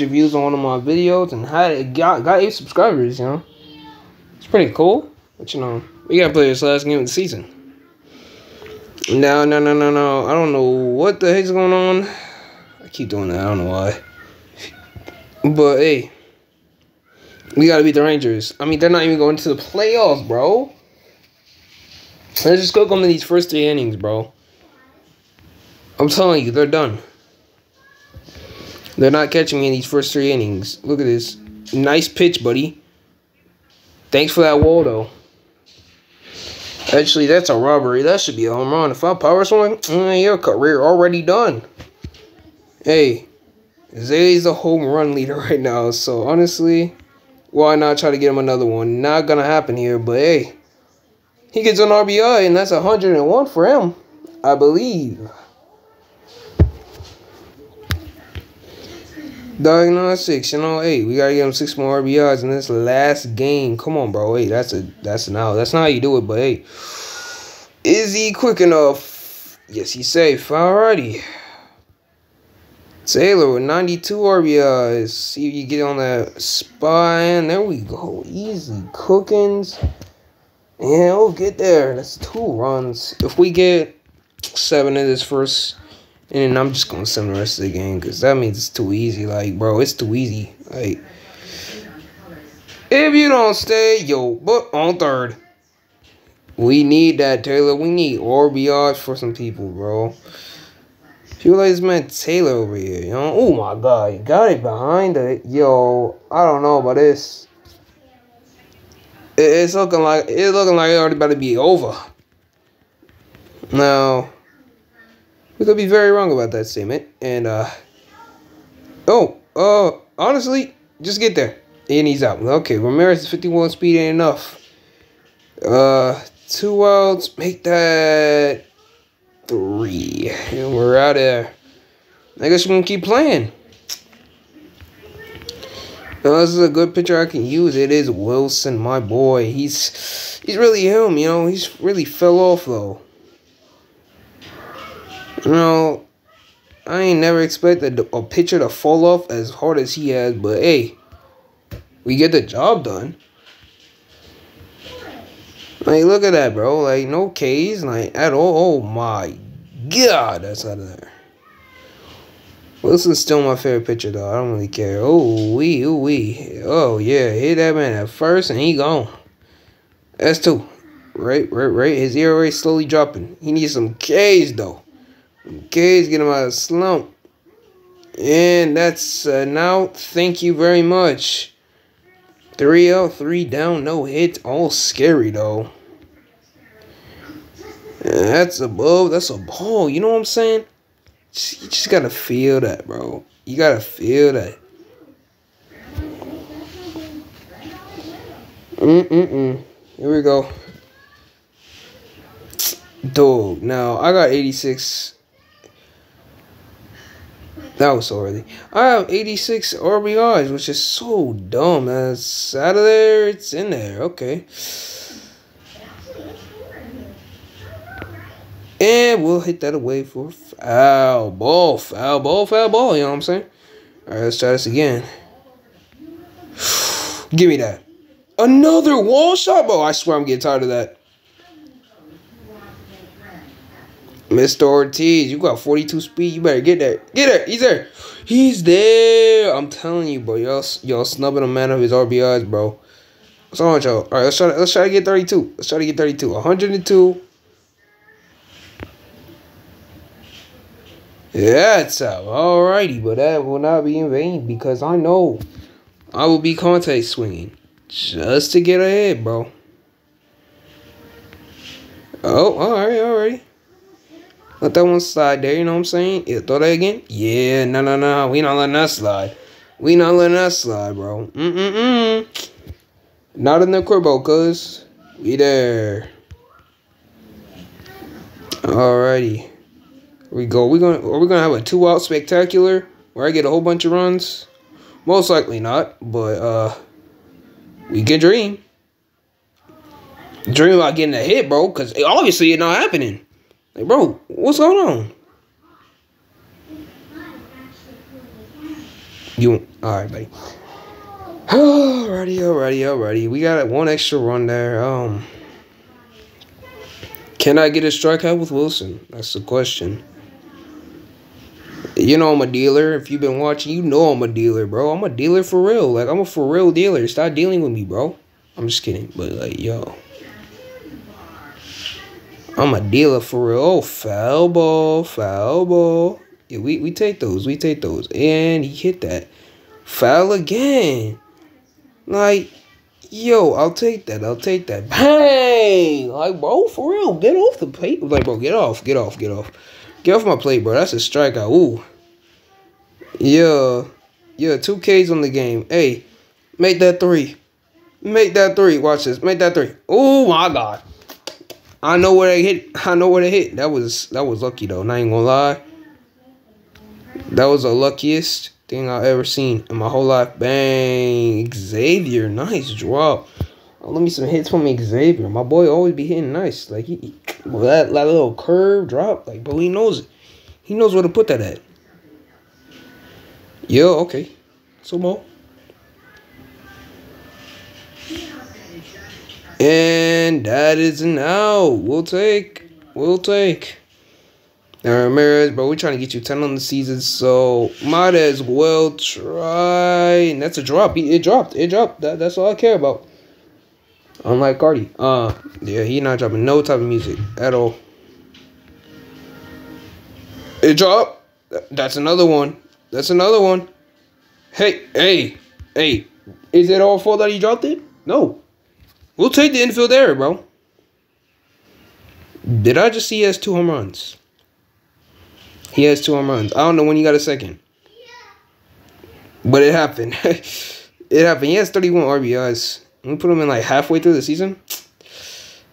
of views on one of my videos and had got got eight subscribers. You know, it's pretty cool. But you know, we gotta play this last game of the season. No, no, no, no, no. I don't know what the heck's going on. I keep doing that. I don't know why. But hey, we gotta beat the Rangers. I mean, they're not even going to the playoffs, bro. Let's just go come to these first three innings, bro. I'm telling you, they're done. They're not catching me in these first three innings. Look at this. Nice pitch, buddy. Thanks for that wall, though. Actually, that's a robbery. That should be a home run. If I power swing, mm, your career already done. Hey, Zay's the home run leader right now. So, honestly, why not try to get him another one? Not going to happen here, but hey. He gets an RBI, and that's 101 for him, I believe. Diagnostics, you know, hey, we gotta get him six more RBIs in this last game. Come on, bro. Hey, that's a that's now. That's not how you do it, but hey. Is he quick enough? Yes, he's safe. Alrighty. Taylor with 92 RBIs. See if you get on that spine. There we go. Easy cookings. Yeah, we'll get there. That's two runs. If we get seven in this first and I'm just gonna send the rest of the game because that means it's too easy. Like, bro, it's too easy. Like, if you don't stay, yo, but on third. We need that, Taylor. We need RBIs for some people, bro. Feel like this man Taylor over here, you know? Oh my god, you got it behind it. Yo, I don't know about this. It's looking like it's looking like it already about to be over. Now we could be very wrong about that statement. And, uh, oh, uh, honestly, just get there. And he's out. Okay, Ramirez 51 speed ain't enough. Uh, two outs, make that three. And we're out of there. I guess we're gonna keep playing. Now, this is a good pitcher I can use. It is Wilson, my boy. He's he's really him, you know. He's really fell off though. You know, I ain't never expected a pitcher to fall off as hard as he has, but hey, we get the job done. Like, look at that, bro. Like, no K's, like, at all. Oh, my God, that's out of there. Wilson's still my favorite pitcher, though. I don't really care. Oh, wee, oh, wee. Oh, yeah, hit that man at first, and he gone. That's two. Right, right, right. His ERA slowly dropping. He needs some K's, though. Gage he's getting out of slump. And that's uh, now. Thank you very much. 3 out, 3 down, no hit. All scary, though. that's above. That's a ball. You know what I'm saying? You just gotta feel that, bro. You gotta feel that. Mm-mm-mm. Here we go. Dog. Now, I got 86 that was early. I have 86 RBIs, which is so dumb. That's out of there. It's in there. Okay. And we'll hit that away for foul ball. Foul ball, foul ball. You know what I'm saying? All right, let's try this again. Give me that. Another wall shot, bro. I swear I'm getting tired of that. Mr. Ortiz, you got 42 speed. You better get there. Get there. He's there. He's there. I'm telling you, bro. Y'all, y'all snubbing a man of his RBIs, bro. What's wrong with y'all? All right, let's try. To, let's try to get 32. Let's try to get 32. 102. Yeah, it's out. Alrighty, but that will not be in vain because I know I will be contact swinging just to get ahead, bro. Oh, alright, alright. Let that one slide there, you know what I'm saying? Yeah, throw that again. Yeah, no, no, no. We not letting that slide. We not letting that slide, bro. Mm-mm-mm. Not in the cribbo, cuz. We there. Alrighty. Here we go. We gonna are we gonna have a two out spectacular where I get a whole bunch of runs? Most likely not, but uh we can dream. Dream about getting a hit, bro, because obviously it's not happening. Like, bro, what's going on? You all right, buddy? Alrighty, alrighty, alrighty. We got one extra run there. Um, can I get a strikeout with Wilson? That's the question. You know I'm a dealer. If you've been watching, you know I'm a dealer, bro. I'm a dealer for real. Like I'm a for real dealer. Stop dealing with me, bro. I'm just kidding, but like, yo. I'm a dealer for real. Oh, foul ball, foul ball. Yeah, we, we take those. We take those. And he hit that. Foul again. Like, yo, I'll take that. I'll take that. Bang! Like, bro, for real, get off the plate. Like, bro, get off, get off, get off. Get off my plate, bro. That's a strikeout. Ooh. Yeah. Yeah, two Ks on the game. Hey, make that three. Make that three. Watch this. Make that three. Oh my god. I know where they hit. I know where they hit. That was that was lucky though. Not even gonna lie. That was the luckiest thing I ever seen in my whole life. Bang, Xavier, nice drop. Oh, let me some hits from Xavier. My boy always be hitting nice. Like he, he that, that little curve drop, like, but he knows it. He knows where to put that at. Yo, okay. So more. And that is an out. We'll take. We'll take. Now, Ramirez, bro, we're trying to get you 10 on the season, so might as well try. And that's a drop. It dropped. It dropped. That, that's all I care about. Unlike Cardi. Uh, yeah, he not dropping no type of music at all. It dropped. That's another one. That's another one. Hey, hey, hey. Is it all fault that he dropped it? No. We'll take the infield error, bro. Did I just see he has two home runs? He has two home runs. I don't know when he got a second. But it happened. it happened. He has 31 RBIs. We put him in like halfway through the season.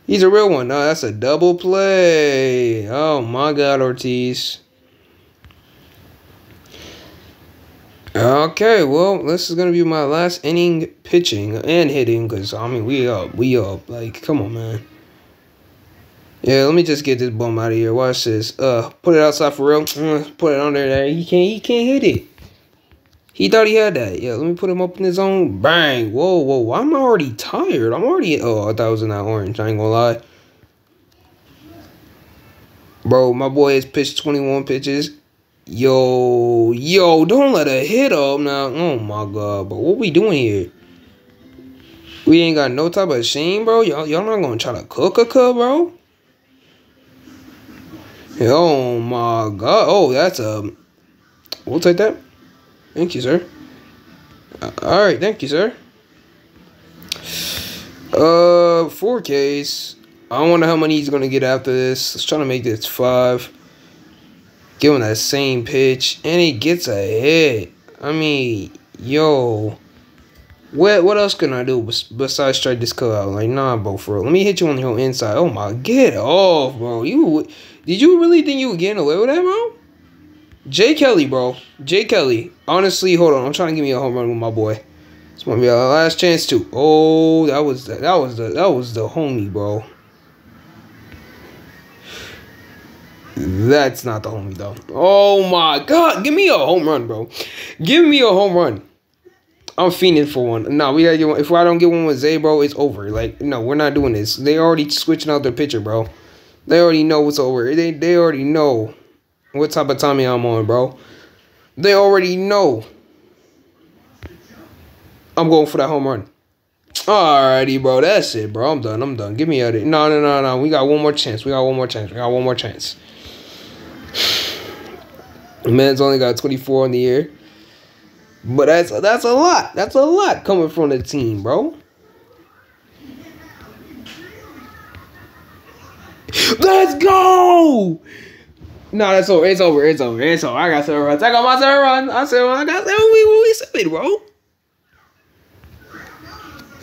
He's a real one. No, that's a double play. Oh my God, Ortiz. Okay, well, this is gonna be my last inning pitching and hitting because I mean we up, we up. Like, come on, man. Yeah, let me just get this bum out of here. Watch this. Uh, put it outside for real. Mm, put it under there. He can't. He can't hit it. He thought he had that. Yeah, let me put him up in his own. Bang. Whoa, whoa. I'm already tired. I'm already. Oh, I thought it was in that orange. I ain't gonna lie. Bro, my boy has pitched 21 pitches. Yo, yo, don't let a hit up now. Oh my god, but what we doing here? We ain't got no type of shame, bro. Y'all, y'all not gonna try to cook a cup, bro. Oh my god. Oh, that's a. Um, we'll take that. Thank you, sir. Uh, all right, thank you, sir. Uh, four Ks. I wonder how many he's gonna get after this. Let's try to make this five. Give him that same pitch, and he gets a hit. I mean, yo, what what else can I do besides strike this cut out? Like, nah, bro, for real. Let me hit you on your inside. Oh my, get off, bro. You did you really think you were getting away with that, bro? Jay Kelly, bro. Jay Kelly. Honestly, hold on. I'm trying to give me a home run with my boy. This might be our last chance too. Oh, that was the, that was the that was the homie, bro. That's not the homie though. Oh my god, give me a home run, bro. Give me a home run. I'm fiending for one. No, we gotta get one. If I don't get one with Zay, bro, it's over. Like, no, we're not doing this. They already switching out their pitcher, bro. They already know what's over. They they already know what type of Tommy I'm on, bro. They already know. I'm going for that home run. Alrighty, bro. That's it, bro. I'm done. I'm done. Give me a no, no, no, no. We got one more chance. We got one more chance. We got one more chance. Man's only got 24 in the year. But that's that's a lot. That's a lot coming from the team, bro. Let's go! No, that's over. It's over. It's over. It's over. I got seven runs. I got my seven runs. I said, I got seven. We, we seven, bro.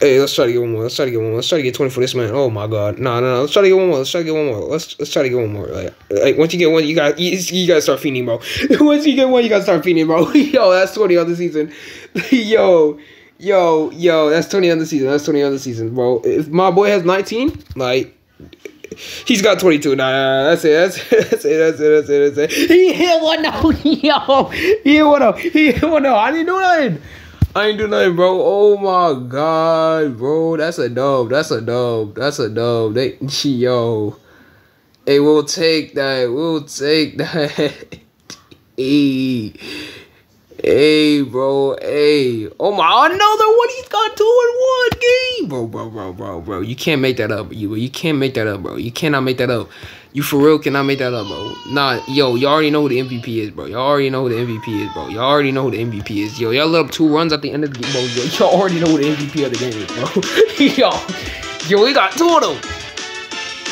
Hey, let's try to get one more. Let's try to get one more. Let's try to get 20 for this man. Oh my god. No, no, no. Let's try to get one more. Let's try to get one more. Let's let's try to get one more. Like, like once you get one, you got you, you gotta start feeding, bro. once you get one, you gotta start feeding, bro. yo, that's 20 on the season. yo, yo, yo, that's 20 on the season. That's 20 on the season, bro. If my boy has 19, like He's got 22. Nah, nah, nah, that's it. That's it. That's it. That's it. That's it. That's it. He hit one no. Oh. Yo. He hit one no. He hit one no. I didn't do nothing. I ain't do nothing, bro. Oh my god, bro. That's a dub. That's a dub. That's a dub. They yo. Hey, we'll take that. We'll take that. hey. Hey, bro. Hey. Oh my another one. He's got two in one game. Bro, bro, bro, bro, bro. You can't make that up. You you can't make that up, bro. You cannot make that up. You for real cannot make that up, bro. Nah, yo, y'all already know who the MVP is, bro. Y'all already know who the MVP is, bro. Y'all already know who the MVP is. Yo, y'all let up two runs at the end of the game, bro. Yo, y'all already know who the MVP of the game is, bro. yo, yo, we got two of them.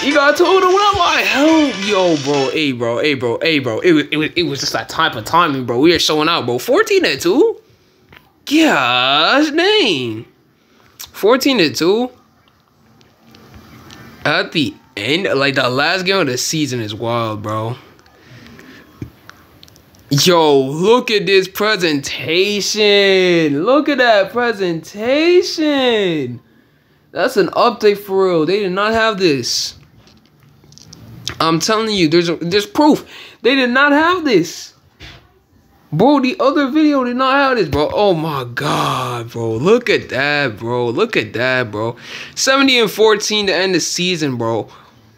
You got two of them. What I? Help, yo, bro. Hey, bro. Hey, bro. Hey, bro. It was, it was, it was just that type of timing, bro. We are showing out, bro. 14 to 2? Gosh, dang. 14 to 2? At the end, like the last game of the season is wild, bro. Yo, look at this presentation. Look at that presentation. That's an update for real. They did not have this. I'm telling you, there's there's proof. They did not have this. Bro, the other video did not have this, bro. Oh my god, bro. Look at that, bro. Look at that, bro. 70 and 14 to end the season, bro.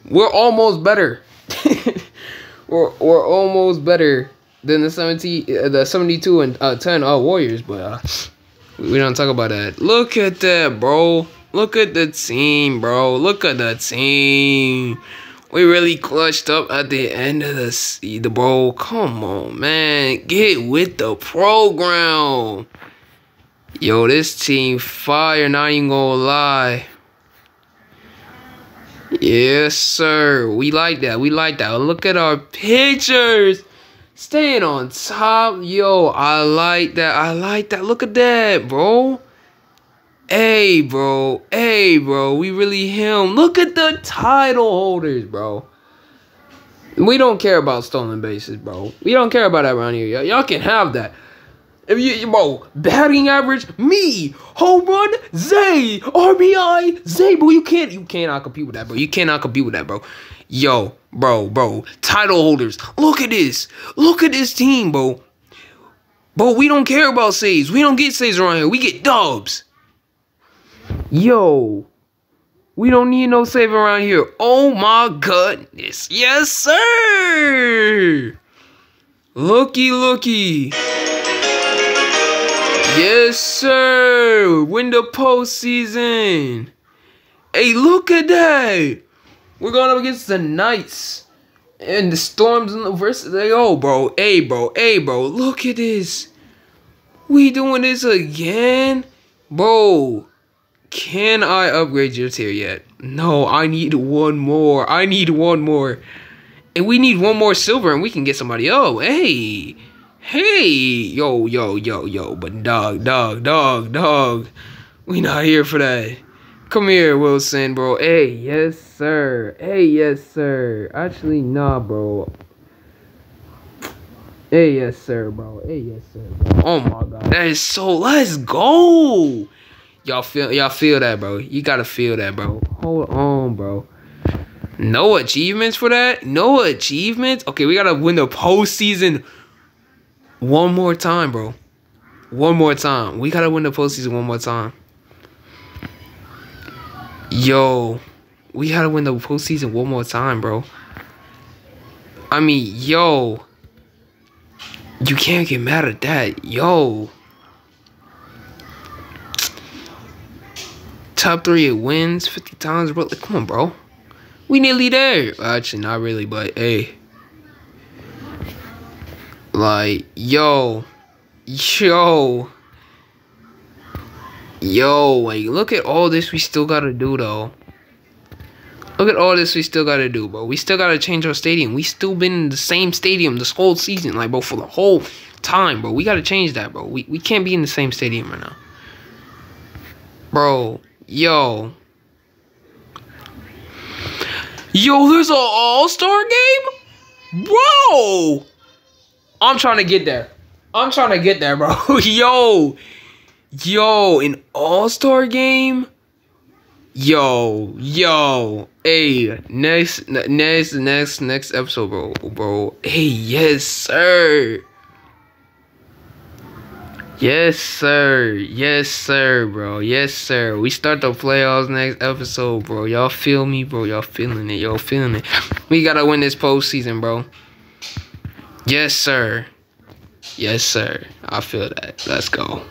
We're almost better. we're, we're almost better than the 70 uh, the 72 and uh, 10 uh, Warriors, but uh, we don't talk about that. Look at that, bro. Look at the team, bro. Look at the team. We really clutched up at the end of the the bro. Come on, man. Get with the program. Yo, this team fire, not even gonna lie. Yes, sir. We like that. We like that. Look at our pictures. Staying on top. Yo, I like that. I like that. Look at that, bro. Hey, bro. Hey, bro. We really him. Look at the title holders, bro. We don't care about stolen bases, bro. We don't care about that around here. Y'all can have that. If you, bro, batting average, me, home run, Zay, RBI, Zay, bro. You can't, you cannot compete with that, bro. You cannot compete with that, bro. Yo, bro, bro. Title holders. Look at this. Look at this team, bro. Bro, we don't care about saves. We don't get saves around here. We get dubs. Yo, we don't need no save around here. Oh my goodness. Yes, sir. Looky, looky. Yes, sir. Win the postseason. Hey, look at that. We're going up against the Knights. And the Storms in the versus. They, oh, bro. Hey, bro. Hey, bro. Look at this. We doing this again? Bro. Can I upgrade your tier yet? No, I need one more. I need one more. And we need one more silver and we can get somebody. Oh, hey. Hey. Yo, yo, yo, yo. But dog, dog, dog, dog. We not here for that. Come here, Wilson, bro. Hey, yes, sir. Hey, yes, sir. Actually, nah, bro. Hey, yes, sir, bro. Hey, yes, sir, bro. Oh, my God. That is so... Let's go. Y'all feel y'all feel that, bro. You gotta feel that, bro. Hold on, bro. No achievements for that? No achievements? Okay, we gotta win the postseason one more time, bro. One more time. We gotta win the postseason one more time. Yo, we gotta win the postseason one more time, bro. I mean, yo. You can't get mad at that. Yo. top three wins 50 times, bro. Like, come on, bro. We nearly there. Actually, not really, but hey. Like, yo. Yo. Yo, like, look at all this we still gotta do, though. Look at all this we still gotta do, bro. We still gotta change our stadium. We still been in the same stadium this whole season, like, bro, for the whole time, bro. We gotta change that, bro. We, we can't be in the same stadium right now. Bro, Yo. Yo, there's an all-star game? Bro! I'm trying to get there. I'm trying to get there, bro. Yo. Yo, an all-star game? Yo, yo. Hey, next, next, next, next episode, bro, bro. Hey, yes, sir. Yes, sir. Yes, sir, bro. Yes, sir. We start the playoffs next episode, bro. Y'all feel me, bro? Y'all feeling it? Y'all feeling it? We gotta win this postseason, bro. Yes, sir. Yes, sir. I feel that. Let's go.